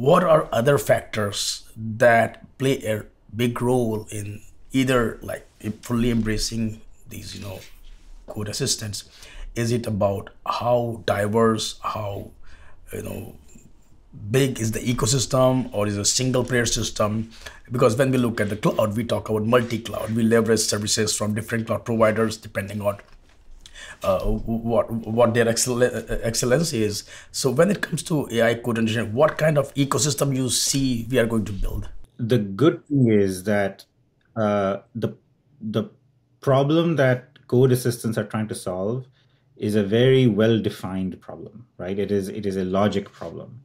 what are other factors that play a big role in either like fully embracing these, you know, code assistants? Is it about how diverse, how you know big is the ecosystem or is a single player system because when we look at the cloud we talk about multi-cloud we leverage services from different cloud providers depending on uh, what what their excel excellence is. So when it comes to ai code engineering what kind of ecosystem you see we are going to build? The good thing is that uh, the the problem that code assistants are trying to solve is a very well defined problem right? It is it is a logic problem.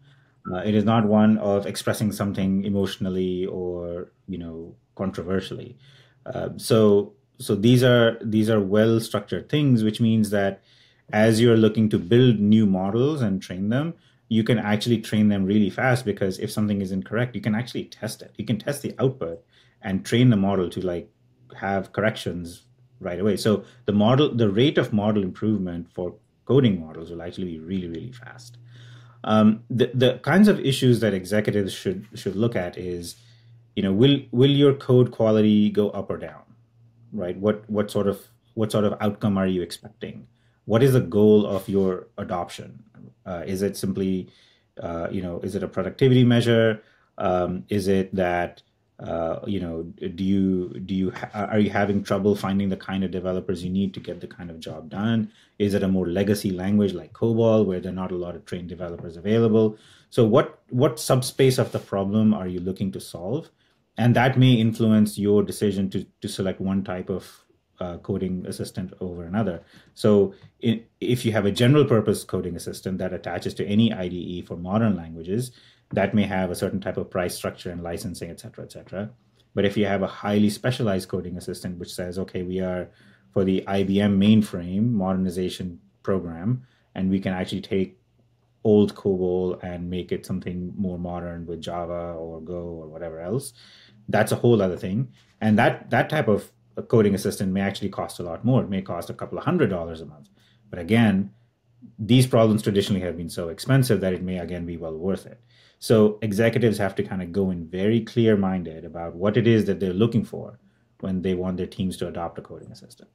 Uh, it is not one of expressing something emotionally or you know controversially. Uh, so so these are these are well structured things, which means that as you're looking to build new models and train them, you can actually train them really fast because if something is incorrect, you can actually test it. You can test the output and train the model to like have corrections right away. So the model, the rate of model improvement for coding models will actually be really, really fast. Um, the the kinds of issues that executives should should look at is, you know, will will your code quality go up or down, right? What what sort of what sort of outcome are you expecting? What is the goal of your adoption? Uh, is it simply, uh, you know, is it a productivity measure? Um, is it that uh, you know, do you do you are you having trouble finding the kind of developers you need to get the kind of job done? Is it a more legacy language like COBOL where there are not a lot of trained developers available? So what what subspace of the problem are you looking to solve? And that may influence your decision to to select one type of uh, coding assistant over another. So in, if you have a general purpose coding assistant that attaches to any IDE for modern languages, that may have a certain type of price structure and licensing, et cetera, et cetera. But if you have a highly specialized coding assistant, which says, okay, we are for the IBM mainframe modernization program, and we can actually take old COBOL and make it something more modern with Java or Go or whatever else, that's a whole other thing. And that that type of coding assistant may actually cost a lot more. It may cost a couple of hundred dollars a month. But again, these problems traditionally have been so expensive that it may again be well worth it. So executives have to kind of go in very clear minded about what it is that they're looking for when they want their teams to adopt a coding assistant.